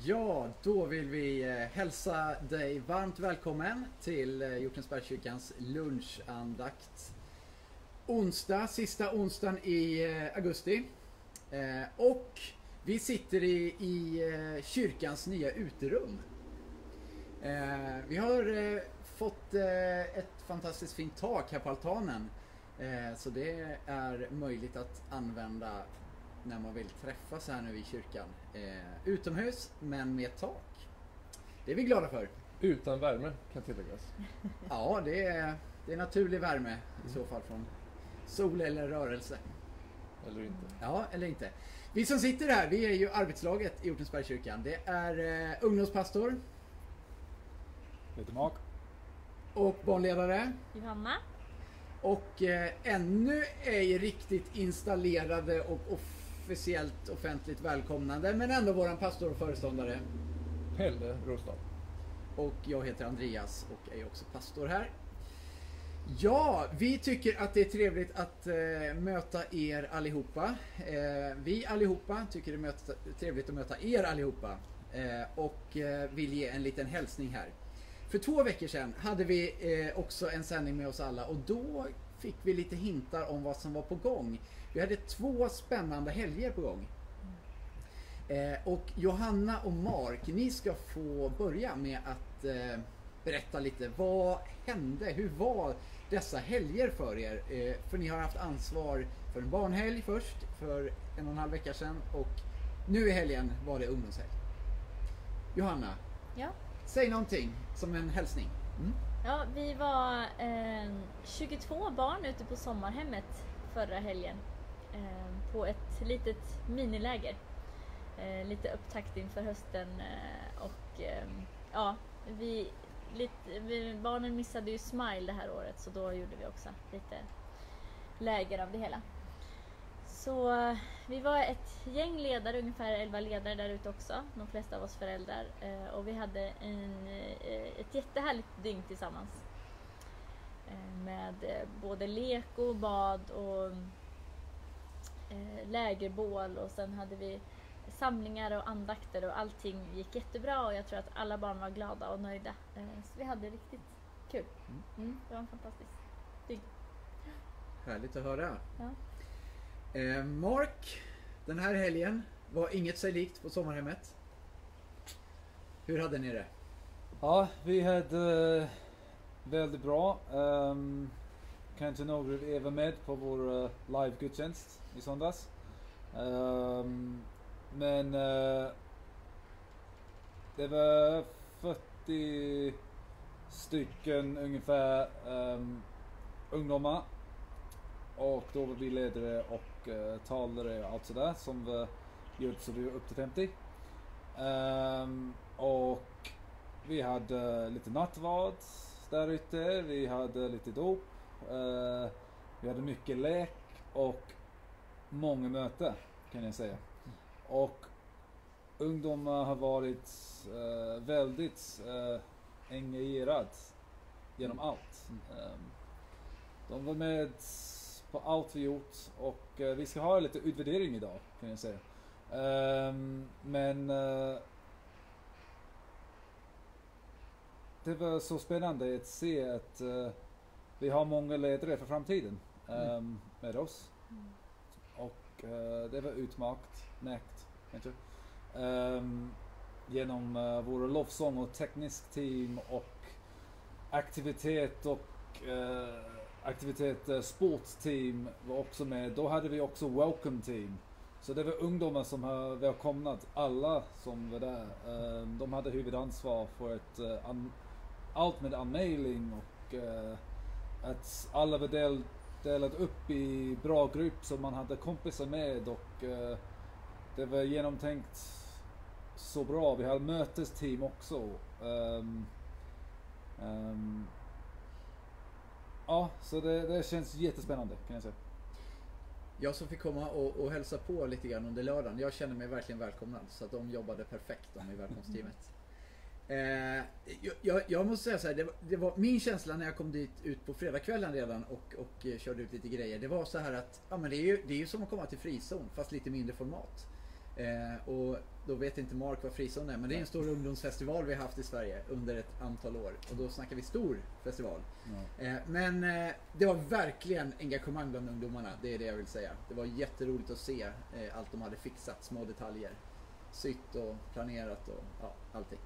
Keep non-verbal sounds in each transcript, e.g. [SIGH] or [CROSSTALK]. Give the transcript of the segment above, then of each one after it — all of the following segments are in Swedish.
Ja, då vill vi eh, hälsa dig varmt välkommen till eh, Hjortensbergskyrkans lunchandakt. Onsdag, sista onsdagen i eh, augusti. Och vi sitter i, i kyrkans nya uterum. Vi har fått ett fantastiskt fint tak här på altanen. Så det är möjligt att använda när man vill träffas här nu i kyrkan. Eh, utomhus, men med tak. Det är vi glada för. Utan värme, kan tilläggas. [LAUGHS] Ja, det är, det är naturlig värme i så fall från sol eller rörelse. Eller inte. Ja, eller inte. Vi som sitter här, vi är ju arbetslaget i Hjortensbergskyrkan. Det är eh, ungdomspastor. Peter Mak. Och barnledare. Johanna. Och eh, ännu ej riktigt installerade och, och officiellt offentligt välkomnande men ändå våran pastor och föreståndare. Pelle Rostad. Och jag heter Andreas och är också pastor här. Ja, vi tycker att det är trevligt att eh, möta er allihopa. Eh, vi allihopa tycker det är trevligt att möta er allihopa. Eh, och eh, vill ge en liten hälsning här. För två veckor sedan hade vi eh, också en sändning med oss alla och då fick vi lite hintar om vad som var på gång. Vi hade två spännande helger på gång. Eh, och Johanna och Mark, ni ska få börja med att eh, berätta lite. Vad hände? Hur var dessa helger för er? Eh, för ni har haft ansvar för en barnhelg först, för en och en halv vecka sedan och nu i helgen var det ungdomshelg. Johanna, ja. säg någonting som en hälsning. Mm. Ja, vi var ehm, 22 barn ute på sommarhemmet förra helgen Eh, på ett litet miniläger. Eh, lite upptakt inför hösten eh, och ehm, ja, vi, lite, vi, barnen missade ju Smile det här året så då gjorde vi också lite läger av det hela. Så vi var ett gäng ledare, ungefär 11 ledare där ute också, de flesta av oss föräldrar. Och vi hade en, ett jättehärligt dygn tillsammans. Med både lek och bad och eh, lägerbål och sen hade vi samlingar och andakter och allting gick jättebra och jag tror att alla barn var glada och nöjda. Eh, så vi hade riktigt kul. Mm. mm, det var en fantastisk dygn. Härligt att höra. Ja. Eh, Mark, den här helgen var inget sig likt på sommarhemmet. Hur hade ni det? Ja, vi hade uh, väldigt bra. Ehm, um, kanske några av er var med på vår uh, live-gudstjänst i söndags. Um, men uh, det var 40 stycken ungefär um, ungdomar. Och då var vi ledare och uh, talare och allt sådär som var gjort så vi var upp till 50. Um, ehm, och vi hade lite nattvard där ute, vi hade lite dop. Uh, vi hade mycket lek och många möten kan jag säga. Och ungdomar har varit uh, väldigt uh, engagerade genom allt. Um, de var med på allt vi gjort och uh, vi ska ha lite utvärdering idag kan jag säga. Um, men uh, det var så spännande att se att uh, vi har många ledare för framtiden um, mm. med oss. Mm. Och uh, det var utmärkt, märkt kanske. Um, genom uh, våra lovsång och teknisk team och aktivitet och uh, aktivitet eh, sportteam var också med. Då hade vi också welcome team. Så det var ungdomar som har välkomnat alla som var där. Eh, de hade huvudansvar för ett, eh, allt med anmälning och att alla var del, delade upp i bra grupp som man hade kompisar med och det var genomtänkt så bra. Vi hade mötesteam också. Um, um, ja, så det, det känns jättespännande kan jag säga. Jag som fick komma och, och hälsa på lite grann under lördagen, jag känner mig verkligen välkomnad. Så att de jobbade perfekt de i välkomstteamet. [LAUGHS] Eh, jag, jag, måste säga så här, det var, det var, min känsla när jag kom dit ut på fredagskvällen redan och, och eh, körde ut lite grejer. Det var så här att, ja men det är ju, det är ju som att komma till frizon fast lite mindre format. Eh, och då vet inte Mark vad frizon är, men det är en stor ungdomsfestival vi har haft i Sverige under ett antal år. Och då snackar vi stor festival. Ja. Eh, men eh, det var verkligen engagemang bland ungdomarna, det är det jag vill säga. Det var jätteroligt att se eh, allt de hade fixat, små detaljer. Sytt och planerat och ja, allting.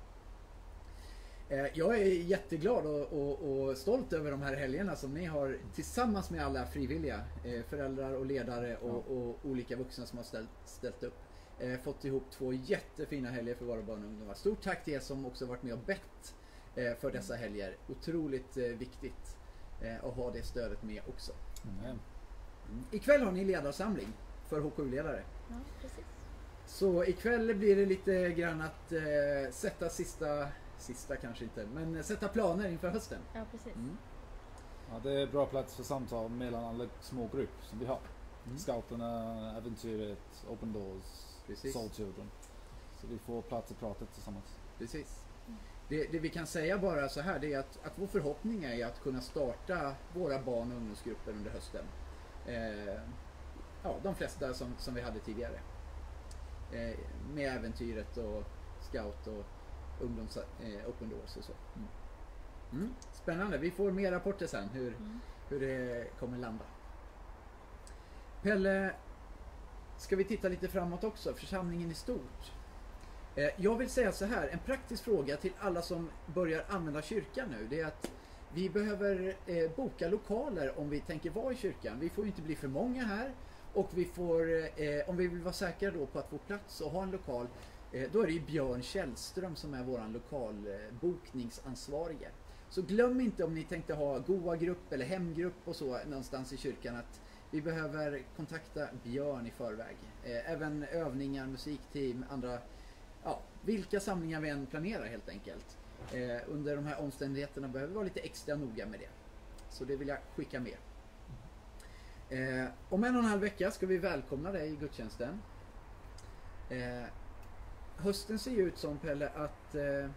Eh, Jag är jätteglad och, och, och stolt över de här helgerna som ni har tillsammans med alla frivilliga eh, föräldrar och ledare och, och olika vuxna som har ställt, ställt upp. Eh, Fått ihop två jättefina helger för våra barn och ungdomar. Stort tack till er som också varit med och bett eh, för dessa helger. Otroligt eh, viktigt eh, att ha det stödet med också. Amen. Ikväll har ni ledarsamling för HKU-ledare. Ja, precis. Så ikväll blir det lite grann att eh, sätta sista, sista kanske inte, men sätta planer inför hösten. Ja, precis. Mm. Ja, det är bra plats för samtal mellan alla små grupper som vi har. Mm. Scouterna, Äventyret, Open Doors, Precis. Soul Children. Så vi får plats i pratet tillsammans. Precis. Det, det vi kan säga bara så här, det är att, att vår förhoppning är att kunna starta våra barn och ungdomsgrupper under hösten. Eh, ja, de flesta som, som vi hade tidigare. Eh, med Äventyret och Scout och ungdoms eh, Open Doors och så. Mm. Mm. Spännande, vi får mer rapporter sen hur, Mm. hur det kommer landa. Pelle, ska vi titta lite framåt också, församlingen i stort. Eh, jag vill säga så här, en praktisk fråga till alla som börjar använda kyrkan nu, det är att vi behöver eh, boka lokaler om vi tänker vara i kyrkan. Vi får ju inte bli för många här och vi får, eh, om vi vill vara säkra då på att få plats och ha en lokal, då är det ju Björn Källström som är våran lokalbokningsansvarige. Så glöm inte om ni tänkte ha goa grupp eller hemgrupp och så någonstans i kyrkan att vi behöver kontakta Björn i förväg. Eh, även övningar, musikteam, andra, ja, vilka samlingar vi än planerar helt enkelt. Eh, under de här omständigheterna behöver vi vara lite extra noga med det. Så det vill jag skicka med. Eh, om en och en halv vecka ska vi välkomna dig i gudstjänsten. Eh, hösten ser ju ut som Pelle att eh,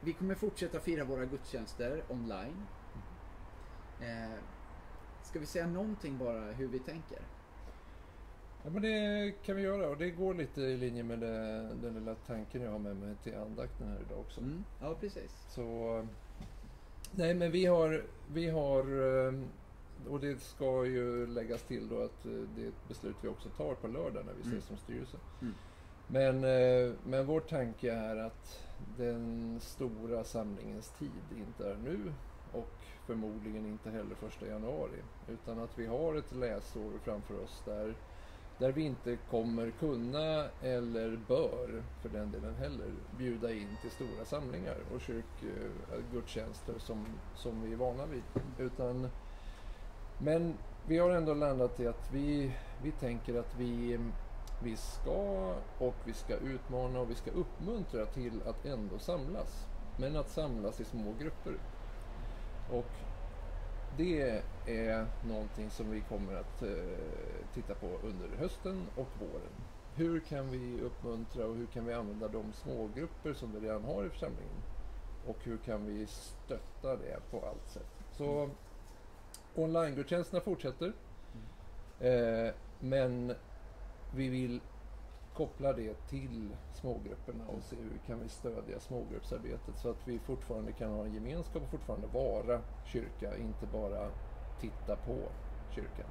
vi kommer fortsätta fira våra gudstjänster online. Eh, Ska vi säga någonting bara hur vi tänker? Ja, men det kan vi göra och det går lite i linje med det, den lilla tanken jag har med mig till andakten här idag också. Mm, ja, precis. Så, nej men vi har, vi har, eh, och det ska ju läggas till då att eh, det är ett beslut vi också tar på lördag när vi Mm. ses som styrelse. Mm. Men, eh, men vår tanke är att den stora samlingens tid inte är nu och förmodligen inte heller första januari. Utan att vi har ett läsår framför oss där, där vi inte kommer kunna eller bör, för den delen heller, bjuda in till stora samlingar och kyrkgudstjänster eh, som, som vi är vana vid. Utan, men vi har ändå landat i att vi, vi tänker att vi, vi ska och vi ska utmana och vi ska uppmuntra till att ändå samlas. Men att samlas i små grupper. Och det är någonting som vi kommer att eh, titta på under hösten och våren. Hur kan vi uppmuntra och hur kan vi använda de smågrupper som vi redan har i församlingen? Och hur kan vi stötta det på allt sätt? Så online-gudstjänsterna fortsätter. Eh, men vi vill koppla det till smågrupperna och se hur kan vi stödja smågruppsarbetet så att vi fortfarande kan ha en gemenskap och fortfarande vara kyrka, inte bara titta på kyrkan.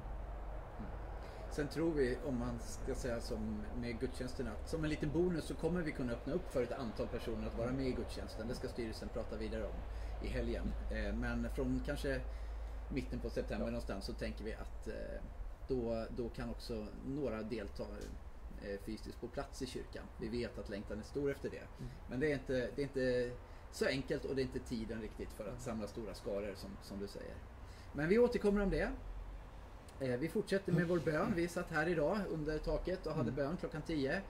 Sen tror vi, om man ska säga som med gudstjänsterna, att som en liten bonus så kommer vi kunna öppna upp för ett antal personer att vara med i gudstjänsten. Det ska styrelsen prata vidare om i helgen. Eh, Men från kanske mitten på september Ja. någonstans så tänker vi att eh, då, då kan också några delta fysiskt på plats i kyrkan. Vi vet att längtan är stor efter det. Men det är inte, det är inte så enkelt och det är inte tiden riktigt för att samla stora skaror som, som du säger. Men vi återkommer om det. Eh, Vi fortsätter med vår bön. Vi satt här idag under taket och hade Mm. bön klockan 10.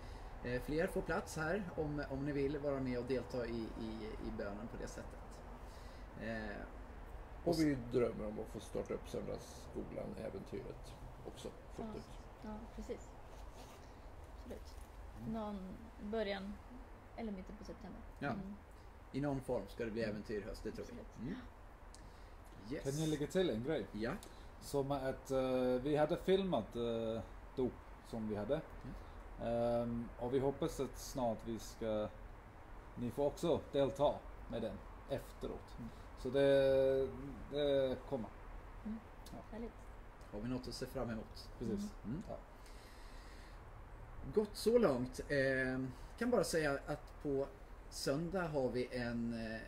Eh, Fler får plats här om, om ni vill vara med och delta i, i, i bönen på det sättet. Eh, Och vi drömmer om att få starta upp söndagsskolan, äventyret också fullt Ja. ut. Ja, precis. Absolut. Någon början eller mitten på september. Ja. Mm. I någon form ska det bli äventyr i höst, det tror vi. Mm. Yes. Kan jag lägga till en grej? Ja. Som att eh, vi hade filmat uh, dop som vi hade. Ehm, och vi hoppas att snart vi ska, ni får också delta med den efteråt. Mm. Så det, det kommer. Härligt. Har vi något att se fram emot? Precis. Mm. Ja. Gott så långt. Eh, kan bara säga att på söndag har vi en, eh,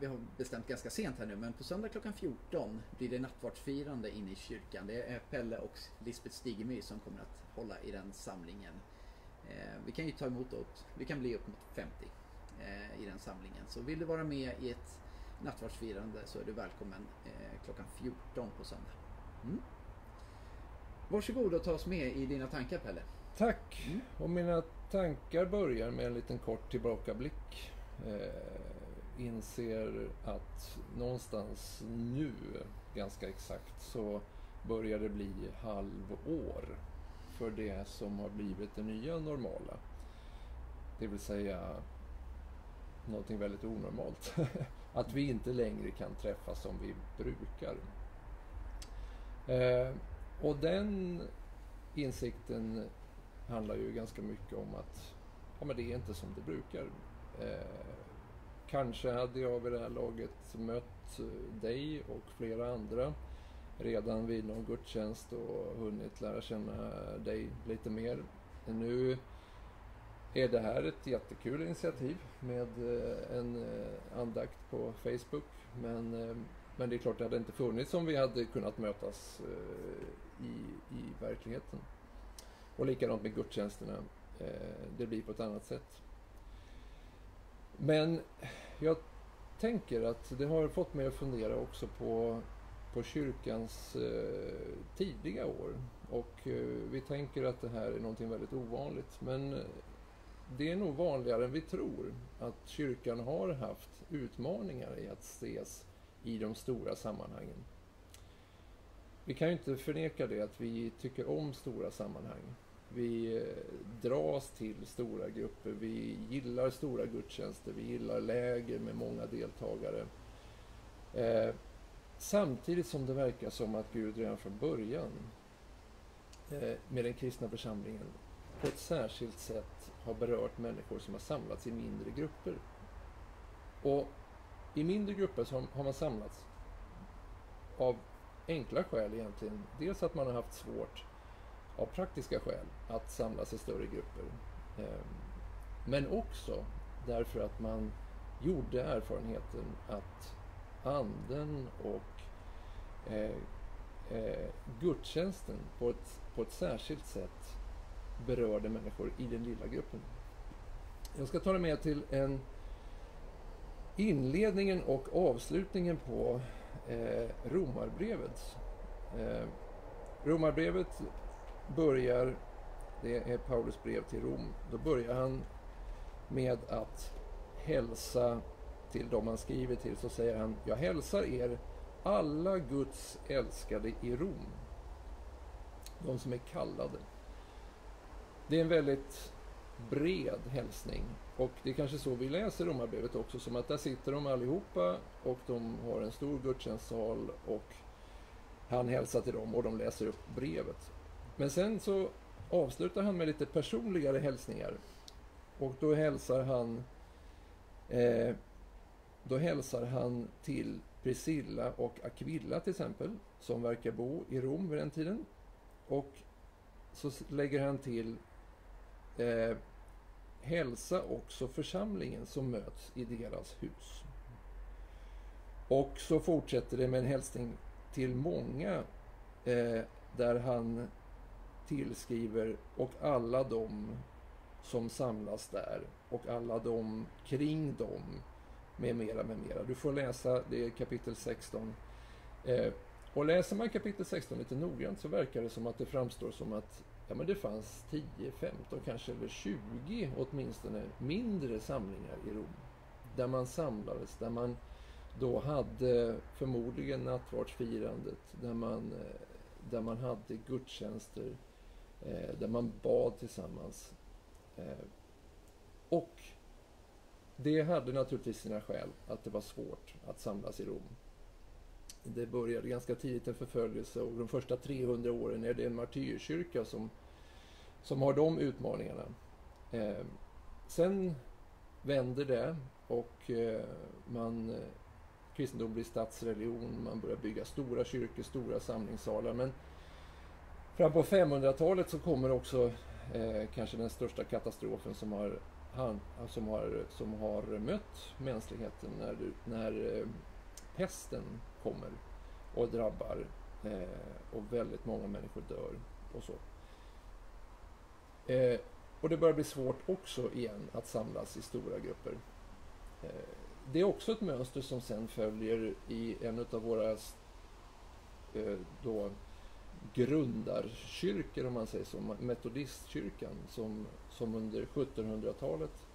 vi har bestämt ganska sent här nu, men på söndag klockan 14 blir det nattvardsfirande inne i kyrkan. Det är Pelle och Lisbeth Stigemyr som kommer att hålla i den samlingen. Eh, vi kan ju ta emot upp, vi kan bli upp mot 50 eh, i den samlingen. Så vill du vara med i ett nattvardsfirande så är du välkommen eh, klockan 14 på söndag. Mm. Varsågod och ta oss med i dina tankar Pelle. Tack! Mm. Och mina tankar börjar med en liten kort tillbakablick. Eh, inser att någonstans nu, ganska exakt, så börjar det bli halvår för det som har blivit det nya normala. Det vill säga någonting väldigt onormalt. [LAUGHS] att vi inte längre kan träffas som vi brukar. Eh, och den insikten handlar ju ganska mycket om att ja, men det är inte som det brukar. Eh, kanske hade jag vid det här laget mött dig och flera andra redan vid någon gudstjänst och hunnit lära känna dig lite mer. Nu är det här ett jättekul initiativ med eh, en eh, andakt på Facebook. Men, eh, men det är klart, det hade inte funnits om vi hade kunnat mötas i, i verkligheten. Och likadant med gudstjänsterna. Eh, det blir på ett annat sätt. Men jag tänker att det har fått mig att fundera också på, på kyrkans eh, tidiga år. Och eh, vi tänker att det här är någonting väldigt ovanligt. Men eh, det är nog vanligare än vi tror att kyrkan har haft utmaningar i att ses i de stora sammanhangen. Vi kan ju inte förneka det att vi tycker om stora sammanhang. Vi eh, dras till stora grupper, vi gillar stora gudstjänster, vi gillar läger med många deltagare. Eh, samtidigt som det verkar som att Gud redan från början eh, med den kristna församlingen på ett särskilt sätt har berört människor som har samlats i mindre grupper. Och i mindre grupper så har man samlats av enkla skäl egentligen. Dels att man har haft svårt av praktiska skäl att samlas i större grupper. Ehm, men också därför att man gjorde erfarenheten att anden och eh, eh, gudstjänsten på ett, på ett särskilt sätt berörde människor i den lilla gruppen. Jag ska ta dig med till en inledningen och avslutningen på eh, Romarbrevet. Eh, Romarbrevet börjar, det är Paulus brev till Rom, då börjar han med att hälsa till dem han skriver till, så säger han, jag hälsar er alla Guds älskade i Rom. De som är kallade. Det är en väldigt bred hälsning. Och det är kanske så vi läser Romarbrevet också, som att där sitter de allihopa och de har en stor gudstjänstsal och han hälsar till dem och de läser upp brevet. Men sen så avslutar han med lite personligare hälsningar. Och då hälsar han eh, då hälsar han till Priscilla och Aquilla till exempel, som verkar bo i Rom vid den tiden. Och så lägger han till eh, hälsa också församlingen som möts i deras hus. Och så fortsätter det med en hälsning till många eh, där han tillskriver och alla de som samlas där och alla de kring dem med mera, med mera. Du får läsa, det är kapitel 16. Eh, och läser man kapitel 16 lite noggrant så verkar det som att det framstår som att ja, men det fanns 10, 15, kanske över 20 åtminstone mindre samlingar i Rom. Där man samlades, där man då hade förmodligen nattvardsfirandet, där man, eh, där man hade gudstjänster, eh, där man bad tillsammans. Eh, och det hade naturligtvis sina skäl att det var svårt att samlas i Rom. Det började ganska tidigt en förföljelse och de första 300 åren är det en martyrkyrka som som har de utmaningarna. Eh, sen vänder det och eh, man, eh, kristendom blir statsreligion, man börjar bygga stora kyrkor, stora samlingssalar. Men fram på 500-talet så kommer också eh, kanske den största katastrofen som har, han, som har, som har mött mänskligheten när, när eh, pesten kommer och drabbar eh, och väldigt många människor dör och så. Eh, och det börjar bli svårt också igen att samlas i stora grupper. Eh, det är också ett mönster som sen följer i en av våra eh, då grundarkyrkor, om man säger så, metodistkyrkan, som, som under 1700-talet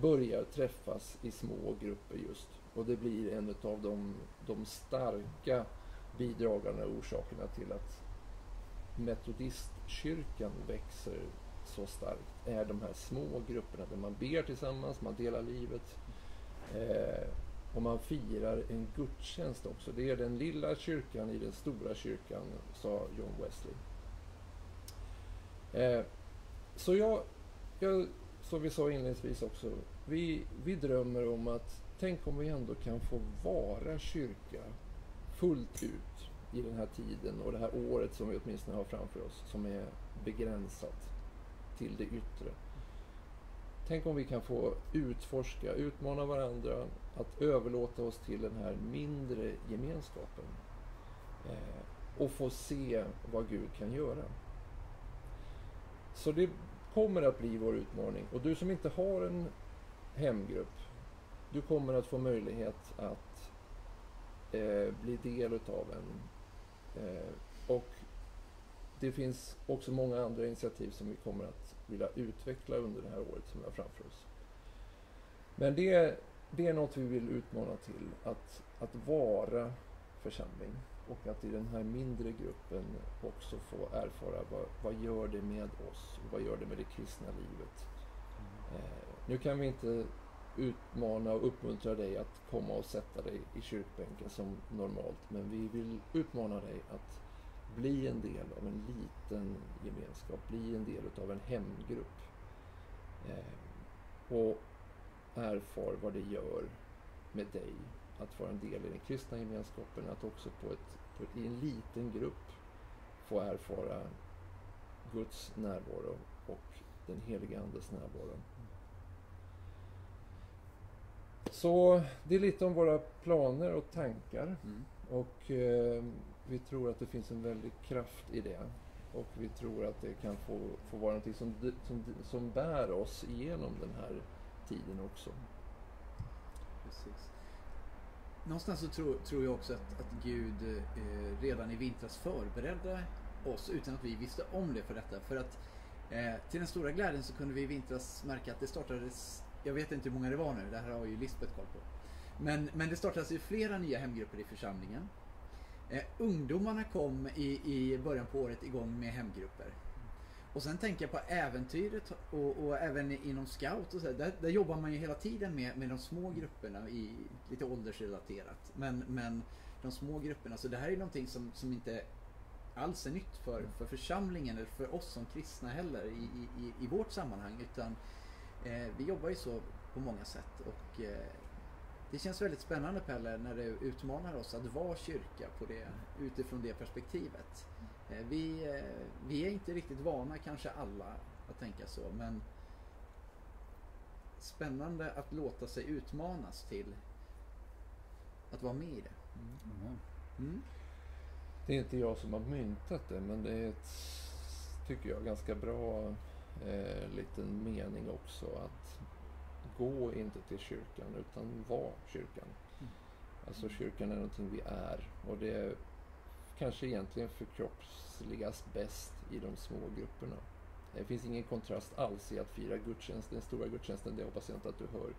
börjar träffas i små grupper just. Och det blir en av de, de starka bidragande orsakerna till att metodistkyrkan växer så starkt är de här små grupperna där man ber tillsammans, man delar livet eh, och man firar en gudstjänst också. Det är den lilla kyrkan i den stora kyrkan, sa John Wesley. Eh, så jag, jag, som vi sa inledningsvis också, vi, vi drömmer om att tänk om vi ändå kan få vara kyrka fullt ut i den här tiden och det här året som vi åtminstone har framför oss som är begränsat till det yttre. Tänk om vi kan få utforska, utmana varandra, att överlåta oss till den här mindre gemenskapen eh, och få se vad Gud kan göra. Så det kommer att bli vår utmaning. Och du som inte har en hemgrupp, du kommer att få möjlighet att eh, bli del utav en. Eh, och det finns också många andra initiativ som vi kommer att vilja utveckla under det här året som vi har framför oss. Men det, det är något vi vill utmana till, att, att vara församling och att i den här mindre gruppen också få erfara vad, vad gör det med oss och vad gör det med det kristna livet. Eh, nu kan vi inte utmana och uppmuntra dig att komma och sätta dig i kyrkbänken som normalt, men vi vill utmana dig att bli en del av en liten gemenskap, bli en del av en hemgrupp. Eh, och erfar vad det gör med dig att vara en del i den kristna gemenskapen, att också på ett, på ett, i en liten grupp få erfara Guds närvaro och den heliga Andes närvaro. Så det är lite om våra planer och tankar. Mm. Och eh, vi tror att det finns en väldig kraft i det. Och vi tror att det kan få, få vara någonting som, som, som bär oss igenom den här tiden också. Precis. Någonstans så tror, tror jag också att, att Gud eh, redan i vintras förberedde oss utan att vi visste om det för detta. För att eh, till den stora glädjen så kunde vi i vintras märka att det startades, jag vet inte hur många det var nu, det här har ju Lisbeth koll på. Men, men det startades ju flera nya hemgrupper i församlingen. Eh, ungdomarna kom i, i början på året igång med hemgrupper. Och sen tänker jag på äventyret och, och även inom scout och så där, där, jobbar man ju hela tiden med, med de små grupperna i lite åldersrelaterat. Men, men de små grupperna, så det här är någonting som, som inte alls är nytt för, för församlingen eller för oss som kristna heller i, i, i vårt sammanhang. Utan eh, vi jobbar ju så på många sätt. Och eh, det känns väldigt spännande Pelle när du utmanar oss att vara kyrka på det, utifrån det perspektivet. Eh, vi, eh, vi är inte riktigt vana, kanske alla, att tänka så, men spännande att låta sig utmanas till att vara med i det. Mm. Mm. Det är inte jag som har myntat det, men det är ett, tycker jag, ganska bra eh, liten mening också. att gå inte till kyrkan utan var kyrkan. Mm. Alltså kyrkan är någonting vi är och det kanske egentligen förkroppsligas bäst i de små grupperna. Det finns ingen kontrast alls i att fira gudstjänst, den stora gudstjänsten, det hoppas jag inte att du hör.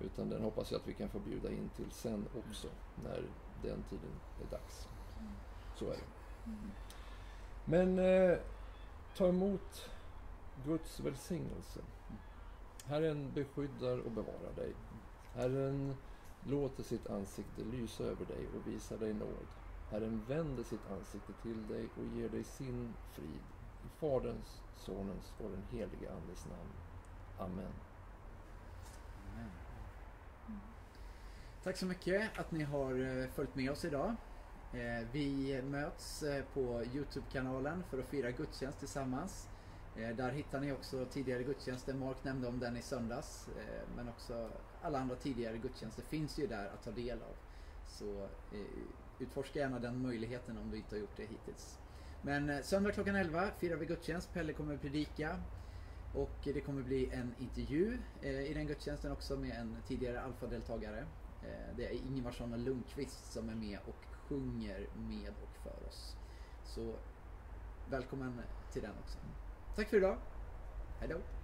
Utan den hoppas jag att vi kan få bjuda in till sen också, när den tiden är dags. Så är det. Men eh, ta emot Guds välsignelse. Herren beskyddar och bevarar dig. Herren låter sitt ansikte lysa över dig och visar dig nåd. Herren vänder sitt ansikte till dig och ger dig sin frid I Faderns, Sonens och den helige Andes namn. Amen. Amen. Tack så mycket att ni har eh, följt med oss idag. Eh, vi möts eh, på Youtube-kanalen för att fira gudstjänst tillsammans. Där hittar ni också tidigare gudstjänster. Mark nämnde om den i söndags. Men också alla andra tidigare gudstjänster finns ju där att ta del av. Så utforska gärna den möjligheten om du inte har gjort det hittills. Men eh, söndag klockan 11 firar vi gudstjänst. Pelle kommer predika. Och det kommer bli en intervju eh, i den gudstjänsten också med en tidigare alfadeltagare. Eh, det är Ingvarsson Lundqvist som är med och sjunger med och för oss. Så välkommen till den också. Tack för idag. Hejdå.